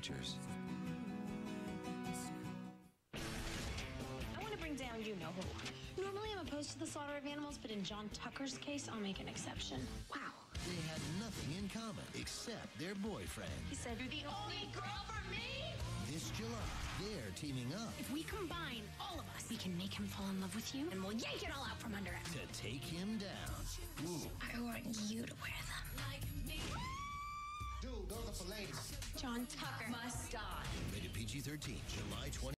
creatures. I want to bring down you know who. Normally I'm opposed to the slaughter of animals, but in John Tucker's case, I'll make an exception. Wow. They had nothing in common except their boyfriend. He said, You're the only girl for me! This July, they're teaming up If we combine all of us, we can make him fall in love with you, and we'll yank it all out from under him. to take him down. Ooh. I want you to wear them. Dude, those are for ladies. John Tucker must die. Rated PG 13, July 20.